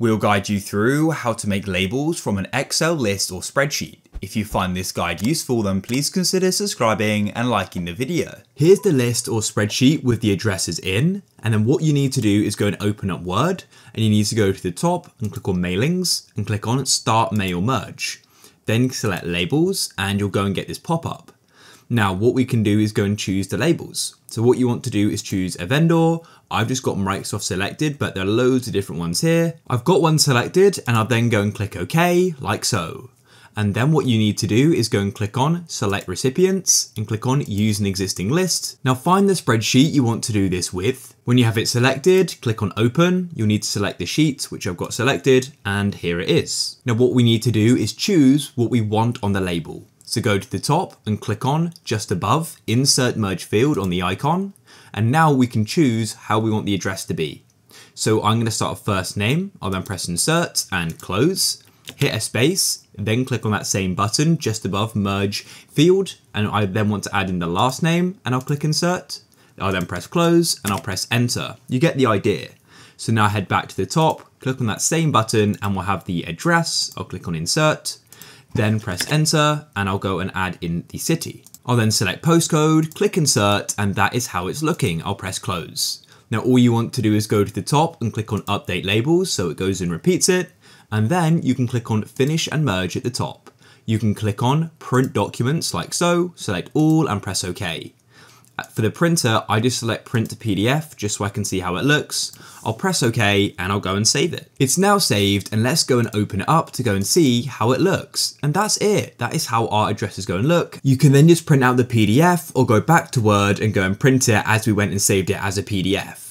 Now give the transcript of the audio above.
We'll guide you through how to make labels from an Excel list or spreadsheet. If you find this guide useful then please consider subscribing and liking the video. Here's the list or spreadsheet with the addresses in and then what you need to do is go and open up Word and you need to go to the top and click on mailings and click on start mail merge. Then select labels and you'll go and get this pop up. Now what we can do is go and choose the labels. So what you want to do is choose a vendor. I've just got Microsoft selected, but there are loads of different ones here. I've got one selected and I'll then go and click OK, like so. And then what you need to do is go and click on select recipients and click on use an existing list. Now find the spreadsheet you want to do this with. When you have it selected, click on open. You'll need to select the sheet, which I've got selected, and here it is. Now what we need to do is choose what we want on the label. So go to the top and click on just above insert merge field on the icon. And now we can choose how we want the address to be. So I'm going to start a first name. I'll then press insert and close, hit a space, then click on that same button just above merge field. And I then want to add in the last name and I'll click insert. I'll then press close and I'll press enter. You get the idea. So now head back to the top, click on that same button and we'll have the address. I'll click on insert then press enter and I'll go and add in the city. I'll then select postcode, click insert, and that is how it's looking. I'll press close. Now all you want to do is go to the top and click on update labels so it goes and repeats it, and then you can click on finish and merge at the top. You can click on print documents like so, select all and press OK. For the printer, I just select print to PDF just so I can see how it looks. I'll press OK and I'll go and save it. It's now saved and let's go and open it up to go and see how it looks. And that's it. That is how our address is going to look. You can then just print out the PDF or go back to Word and go and print it as we went and saved it as a PDF.